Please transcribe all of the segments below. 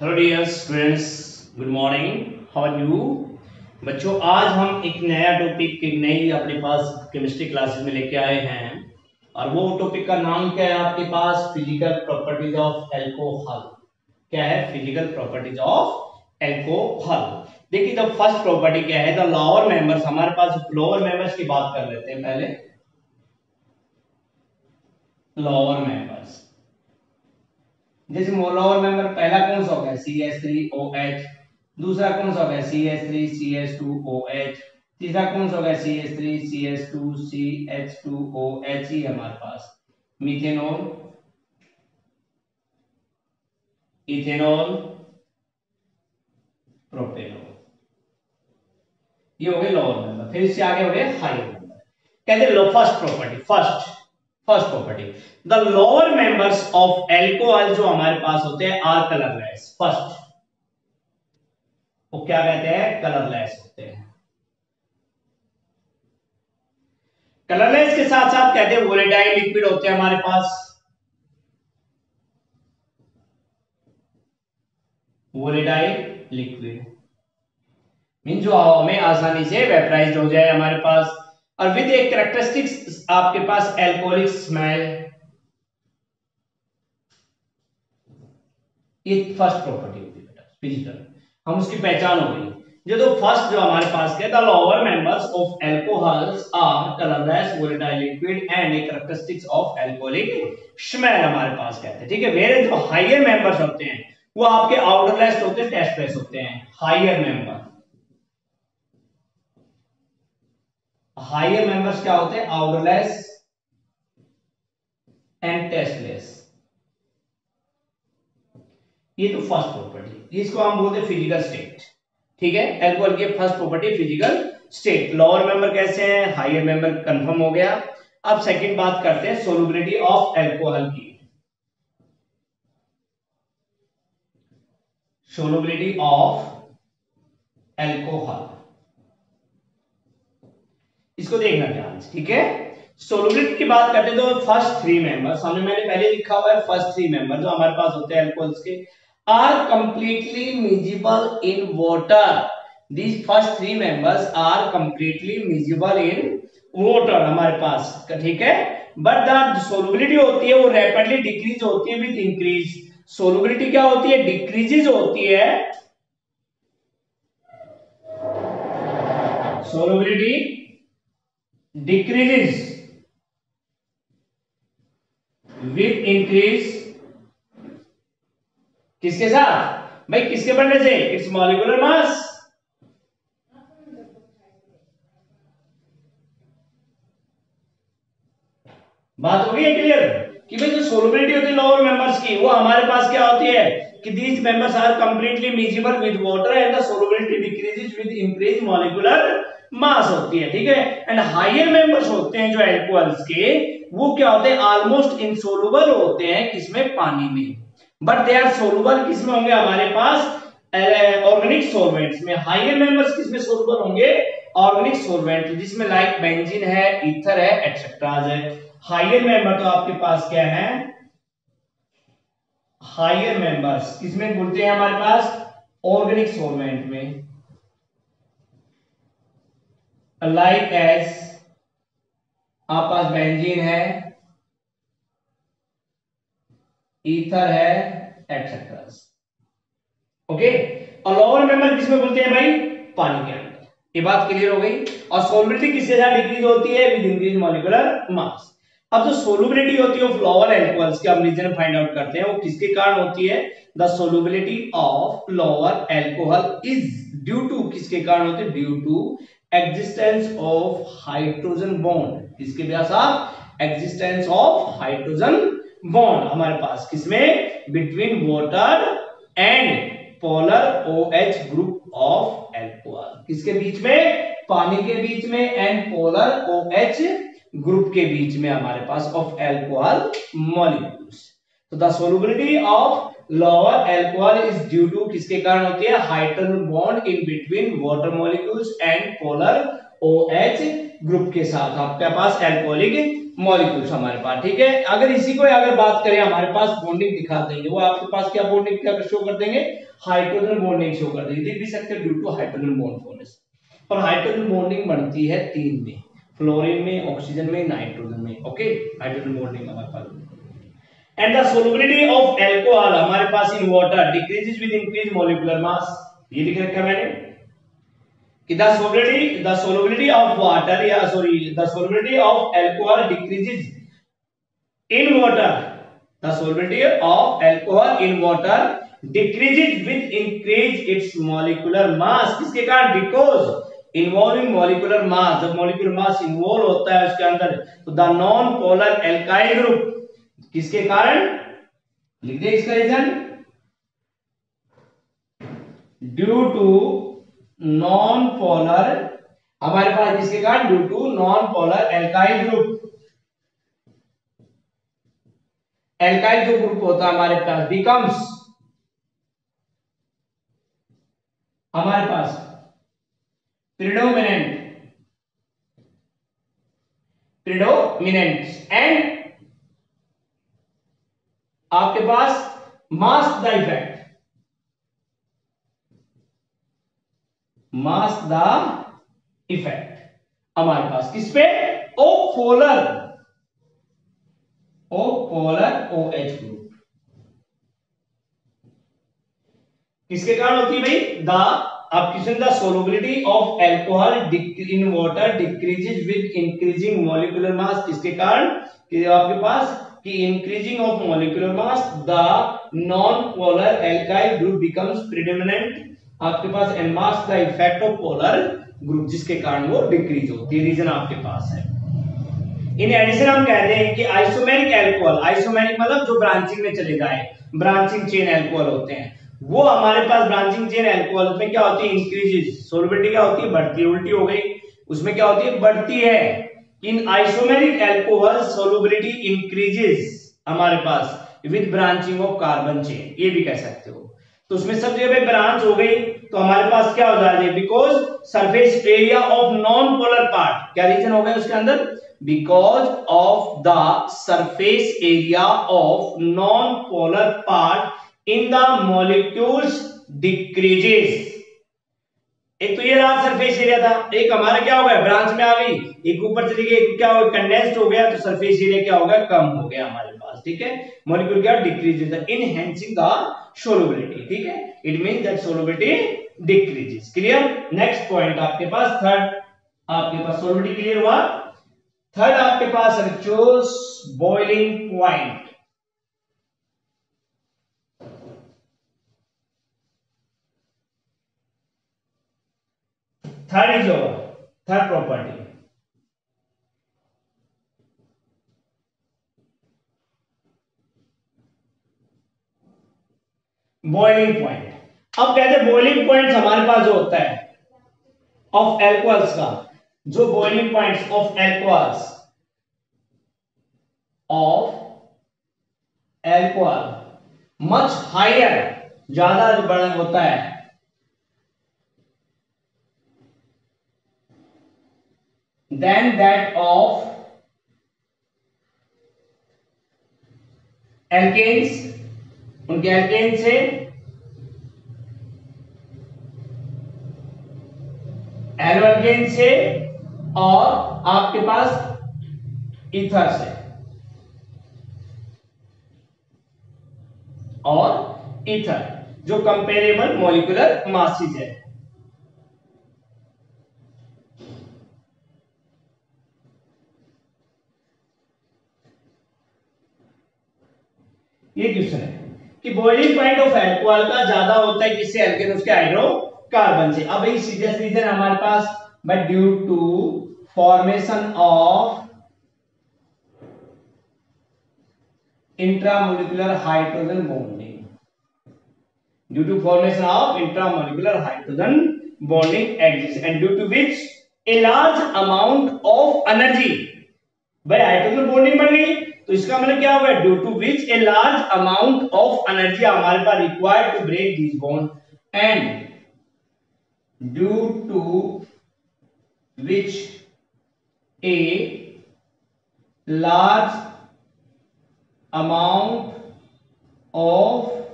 Hello dear students good morning how are you बच्चों, आज हम एक नया टॉपिक एक नई अपने पास केमिस्ट्री क्लासेस में लेके आए हैं। और वो टॉपिक का नाम क्या है आपके पास? फ़िज़िकल प्रॉपर्टीज़ ऑफ़ एल्कोहल क्या है? फ़िज़िकल प्रॉपर्टीज़ ऑफ़ एल्कोहल देखिए द फ़र्स्ट प्रॉपर्टी क्या है? द लोअर मेंबर्स हमारे पास लोअर मेंबर्स की बात कर लेते हैं पहले। लोअर मेंबर्स जैसे लोअर मेंबर पहला कौन सा हो गया? C S three O H दूसरा कौन सा हो गया? C S three C S two O H तीसरा कौन सा हो गया? C S three C S two C H two O H ही हमारे पास। Methanol, ethanol, propanol. ये हो गए लोअर मेंबर फिर इससे आगे हो गए हायर मेंबर कहते लो first property first first property. The lower members of alcohol जो हमारे पास होते हैं, आर कलरलेस। फ़र्स्ट। वो क्या कहते हैं? कलरलेस होते हैं। कलरलेस के साथ साथ कहते हैं, वोलेटाइल लिक्विड होते हैं हमारे पास। Volatile liquid. मीन जो हवा में आसानी से वेपराइज हो जाए हमारे पास। और विद एक करेक्टरिस्टिक्स आपके पास एल्कोहलिक स्मेल फ़र्स्ट प्रॉपर्टी होती बेटा फ़िज़िकल हम उसकी पहचान हो गई। जो तो फ़र्स्ट जो हमारे पास है the lower members of alcohols are colourless volatile liquid and a characteristics of alcoholic smell हमारे पास कहते हैं। ठीक है वेरे जो हायर मेंबर्स होते हैं, वो आपके आउटरलेस होते हैं टेस्टलेस होते हैं। हायर मेंबर हायर मेंबर्स क्या होते हैं? आउटरलेस एंड टेस्टलेस ये तो फ़र्स्ट प्रॉपर्टी इसको हम बोलते हैं फ़िज़िकल स्टेट ठीक है? एल्कोहल की first property physical state lower member कैसे हैं? हायर मेंबर कंफर्म हो गया. अब सेकंड बात करते हैं सोलुबिलिटी ऑफ़ एल्कोहल की. सोलुबिलिटी ऑफ़ एल्कोहल इसको देखना ध्यान से, ठीक है? सोलुबिलिटी की बात करते तो फ़र्स्ट थ्री मेंबर्स हमने मैंने पहले लिखा हुआ है फ़र्स्ट थ्री मेंबर जो हमारे पास होते हैं अल्कोहल्स के are completely miscible in water these first three members are completely miscible in water हमारे पास, ठीक है? बट द सोलुबिलिटी होती है, वो रैपिडली डिक्रीज होती है विद इंक्रीज सोलुबिलिटी क्या होती है? डिक्रीजेज होती है. सोलुबिलिटी decreases with इंक्रीज किसके साथ? भाई, किसके बढ़ने से? इट्स मॉलिकुलर मास बात हो गई है क्लियर कि भाई जो सोलबिलिटी होती है लोअर मेंबर्स की, वो हमारे पास क्या होती है? कि these members are completely miscible with water and the solubility decreases with increase molecular mass होती है, ठीक है? एंड हायर मेंबर्स होते हैं जो एल्कोहल्स के, वो क्या होते हैं? ऑलमोस्ट इनसोलुबल होते हैं किसमें? पानी में। बट दे आर सोलुबल किसमें होंगे? हमारे पास ऑर्गेनिक सोलवेंट्स में। हायर मेंबर्स किसमें सोलुबल होंगे? ऑर्गेनिक सोलवेंट जिसमें लाइक बेंजीन है ईथर है एक्सेट्राज है। हायर मेंबर तो आपके पास क्या है? हायर मेंबर्स किसमें बोलते हैं हमारे पास? ऑर्गेनिक सोलवेंट में। लाइक एज आप पास बेंजीन है ईथर है एक्सेट्रा ओके और लोअर मेंबर किसमें बोलते हैं भाई? पानी के अंदर। ये बात क्लियर हो गई। और सोलबिलिटी किससे ज़्यादा डिक्रीज होती है? विद इंक्रीज मॉलिकुलर मास अब जो सोलुबिलिटी होती है ऑफ़ लोअर एल्कोहल्स की हम रीजन फाइंड आउट करते हैं, वो किसके कारण होती है? The solubility of lower alcohol is due to किसके कारण होती है? Due to existence of hydrogen bond किसके ब्यास आप? एग्जिस्टेंस ऑफ़ हाइड्रोजन बॉन्ड हमारे पास किसमें? Between water and polar O H group of alcohol किसके बीच में? पानी के बीच में and polar O H group के बीच में हमारे पास ऑफ़ एल्कोहल मॉलिक्यूल्स तो the solubility of lower alcohol is due to किसके कारण होती है? Hydrogen bond in between water molecules and polar H group के साथ। आपके पास एल्कोहलिक मॉलिक्यूल्स हमारे पास, ठीक है? अगर इसी को अगर बात करें, हमारे पास बॉन्डिंग दिखा देंगे। वो आपके पास क्या बॉन्डिंग क्या शो कर देंगे? हाइड्रोजन बॉन्डिंग शो कर देंगे। देख भी सकते हैं due to hydrogen bond formation और हाइड्रोजन बॉन्डिंग बनती है तीन में। फ्लोरीन में ऑक्सीजन में नाइट्रोजन में ओके हाइड्रोजन बॉन्डिंग हमारे पास। And the solubility of alcohol हमारे पास in water decreases with increase molecular mass ये लिख रखा मैंने। कि the solubility the solubility of water या sorry the solubility of alcohol decreases in water the solubility of alcohol in water decreases with increase its molecular mass किसके कारण? Because involving molecular mass जब molecular mass involve होता है उसके अंदर तो the non polar alkyl group किसके कारण? लिख दे इसका reason due to non polar हमारे पास किसके कारण? Due to non polar alkyl group alkyl जो ग्रुप होता है, हमारे पास बिकम्स हमारे पास प्रिडोमिनेंट प्रिडोमिनेंट एंड आपके पास mask the effect. Mass the effect. हमारे पास किस पे? O polar O polar O H group किसके कारण होती है भाई? द अब question the solubility of alcohol in water decreases with increasing molecular mass किसके कारण? कि आपके पास कि increasing of molecular mass the non polar alkyl group becomes predominant आपके पास एनमास का इफ़ेक्ट ऑफ़ पोलर ग्रुप जिसके कारण वो डिक्रीज होती है रीजन आपके पास है। इन एडिशन हम कहते हैं कि आइसोमेरिक एल्कोहल आइसोमेरिक मतलब जो ब्रांचिंग में चले जाए ब्रांचिंग चेन एल्कोहल होते हैं। वो हमारे पास ब्रांचिंग चेन एल्कोहल में क्या होती है इंक्रीजेस सोलबिलिटी क्या होती है? बढ़ती है उल्टी हो गई। उसमें क्या होती है? बढ़ती है। इन आइसोमेरिक एल्कोहल सोलबिलिटी इंक्रीजेस हमारे पास with branching of carbon chain ये भी कह सकते हो। तो उसमें सब जगह ब्रांच हो गई तो हमारे पास क्या हो जाएगा because surface area of non polar part क्या रीजन हो गया उसके अंदर? Because of the surface area of non polar part in the molecules decreases एक तो ये रहा सरफेस एरिया था, एक हमारा क्या हो गया ब्रांच में आ गई, एक ऊपर चली गई, एक क्या हो कंडेंस्ड हो गया तो सरफेस एरिया क्या हो गया, कम हो गया हमारे पास, ठीक है? मॉलिक्यूल क्या? डिक्रीज इनहेंसिंग द solubility, ठीक है? It mean that solubility decreases clear next point आपके पास थर्ड आपके पास solubility क्लियर हुआ? थर्ड आपके पास boiling point third is over third property boiling point अब कहते हैं बॉइलिंग पॉइंट हमारे पास जो होता है ऑफ़ एल्कोहल्स का, जो boiling points of alcohols of alcohol much higher ज़्यादा बड़ा होता है देन दैट ऑफ़ एल्केन्स उनके एल्केन से एल्केन से और आपके पास इथर से। और इथर जो कंपेरेबल मॉलिकुलर मासिस है। ये क्वेश्चन है कि बॉइलिंग पॉइंट ऑफ़ एल्कोहल का ज़्यादा होता है किससे? एल्केन उसके हाइड्रोकार्बन से। अब भाई सीरियस रीजन हमारे पास। But due to formation of intramolecular hydrogen bonding due to formation of intramolecular hydrogen bonding exist and due to which a large amount of energy भाई हाइड्रोजन बॉन्डिंग बढ़ गई। तो इसका मतलब क्या होगा due to which a large amount of energy हमारे पास required to break this bond and due to which a large amount of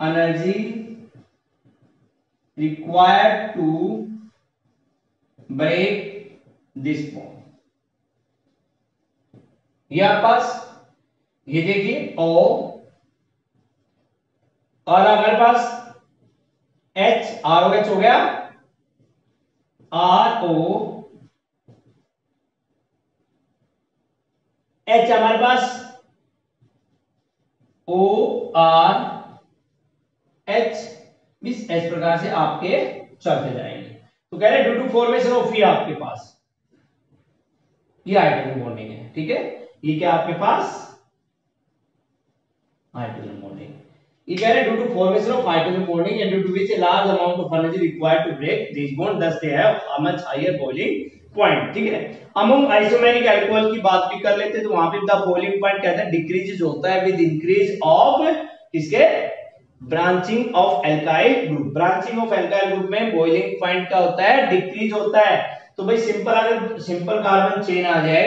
energy required to break this bond. ये आपके पास ये देखिए ओ और हमारे पास एच आर ओ एच हो गया। आर ओ एच हमारे पास ओ आर एच इस प्रकार से आपके चलते जाएँगे। तो कह रहे due to formation of E आपके पास। ये हाइड्रोजन बॉन्डिंग है ठीक है? ये क्या आपके पास हाइड्रोजन बॉन्डिंग कह रहे due to formation of hydrogen bonding and due to which a large amount of energy required to break this bond thus they have a much higher boiling point ठीक है? अमंग आइसोमेरिक अल्कोहल की बात भी कर लेते हैं तो वहाँ पे द बॉइलिंग पॉइंट कहते हैं डिक्रीज होता है विद इंक्रीज ऑफ़ किसके? Branching of alkyl group branching of alkyl group में बॉइलिंग पॉइंट क्या होता है? डिक्रीज होता है। तो भाई सिंपल अगर सिंपल कार्बन चेन आ जाए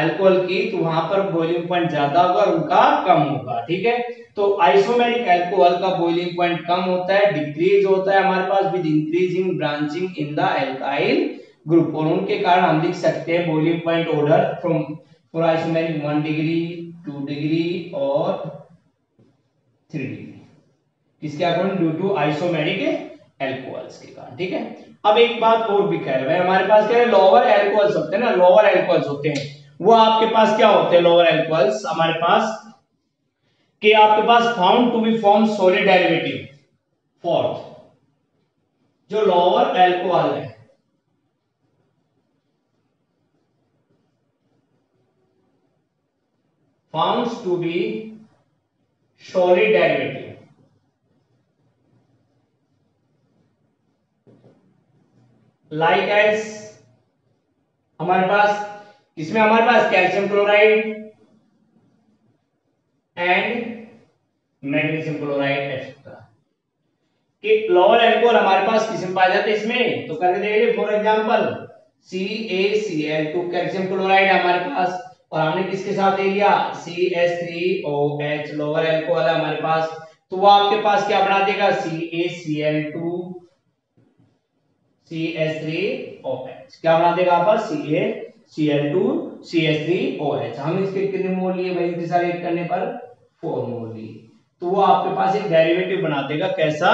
अल्कोहल की तो वहाँ पर बॉइलिंग पॉइंट ज़्यादा होगा और उनका कम होगा, ठीक है? तो आइसोमेरिक अल्कोहल का बॉइलिंग पॉइंट कम होता है डिक्रीज होता है हमारे पास with increasing branching in the alkyl group और उनके कारण हम लिख सकते हैं boiling point order from for isomeric 1 degree 2 degree और 3 डिग्री किसके according due to isomeric alcohols के कारण, ठीक है? अब एक बात और भी कह रहे हैं। हमारे पास रहे हैं? लोअर एल्कोहल्स होते हैं ना लोअर एल्कोहल्स होते हैं। वो आपके पास क्या होते हैं? लोअर एल्कोहल्स हमारे पास कि आपके पास found to be form solid derivative fourth जो लोअर एल्कोहल है. Found to be solid derivative like as हमारे पास, इसमें हमारे पास calcium chloride and magnesium chloride etcetera कि लोअर एल्कोहल हमारे पास किसमें पाए जाते हैं इसमें? तो करके देखिए for example C A C L two calcium chloride हमारे पास, और हमने किसके साथ ले लिया? C S three O H lower alcohol है हमारे पास। तो वो आपके पास क्या बना देगा? C A C L two C S three O H क्या बना देगा आपस सी ए Cl2CH3OH हम इसके कितने मोल लिए भाई? इनके साथ ऐड करने पर? 4 मोल लिए। तो वो आपके पास एक डेरिवेटिव बना देगा, कैसा?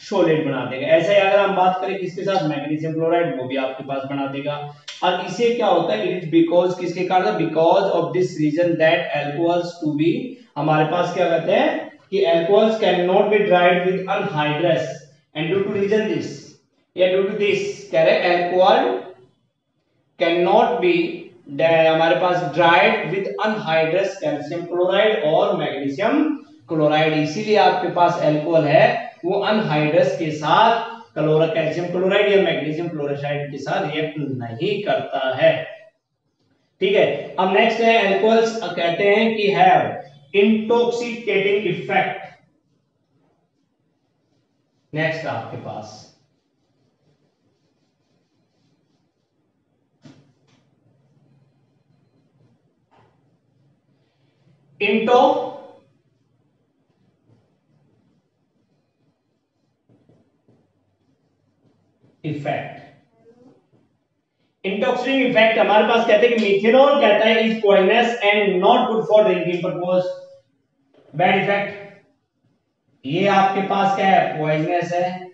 सोलिड बना देगा। ऐसा ही अगर हम बात करें किसके साथ? मैग्नीशियम क्लोराइड वो भी आपके पास बना देगा। और इसे क्या होता है? इट इज़ बिकॉज़ किसके कारण? Because of this reason that alcohols to be हमारे पास क्या कहते हैं? कि alcohols can not be dried with anhydrous and due to reason this या ड्यू टू दिस कह रहे एल्कोहल कैन नॉट बी हमारे पास dried with anhydrous calcium chloride और मैग्नीशियम क्लोराइड, इसीलिए आपके पास एल्कोहल है, वो अनहाइड्रस के साथ क्लोरा कैल्शियम क्लोराइड या मैग्नीशियम क्लोराइड के साथ रिएक्ट नहीं करता है। ठीक है, अब नेक्स्ट है एल्कोहल्स कहते हैं कि हैव इंटॉक्सिकेटिंग इफ़ेक्ट नेक्स्ट आपके पास। Into इफ़ेक्ट इंटॉक्सिकिंग इफ़ेक्ट हमारे पास कहते हैं कि मिथेनॉल कहता है is poisonous and not good for drinking purpose bad effect ये आपके पास क्या है? पॉइजनस है.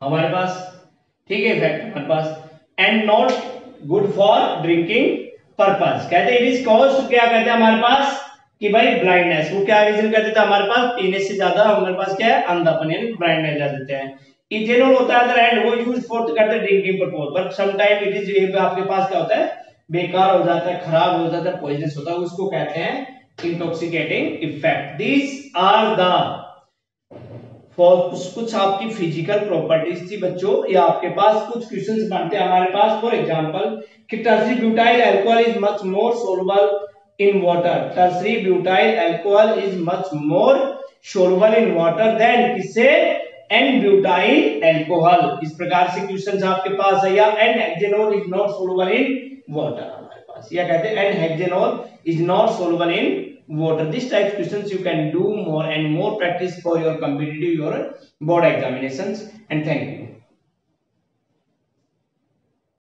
हमारे पास ठीक है इफ़ेक्ट हमारे पास. And not good for drinking purpose कहते हैं इट इज़ कॉज क्या कहते हैं हमारे पास? कि भाई ब्लाइंडनेस वो क्या रीजन कहते थे हमारे पास? पीने से ज़्यादा हमारे पास क्या है? अंधापन, यानी ब्लाइंडनेस जा देते हैं। इथेनॉल होता है अदर एंड वो यूज़ फॉर करते हैं drinking but some time it is आपके पास क्या होता है? बेकार हो जाता है, खराब हो जाता है पॉइजनस होता है, उसको कहते हैं intoxicating effect this are the for कुछ कुछ आपकी फ़िज़िकल प्रॉपर्टीज़ थी बच्चों, या आपके पास कुछ क्वेश्चंस बनते हैं। हमारे पास फॉर एग्जांपल कि tertiary butyl alcohol is much more soluble in water tertiary butyl alcohol is much more soluble in water than किससे एन ब्यूटाइल एल्कोहल इस प्रकार से क्वेश्चन आपके पास है, या N hexanol is not soluble in water हमारे पास। या कहते हैं N hexanol is not soluble in water. This type questions you can do more and more practice for your competitive, your board examinations. And thank you.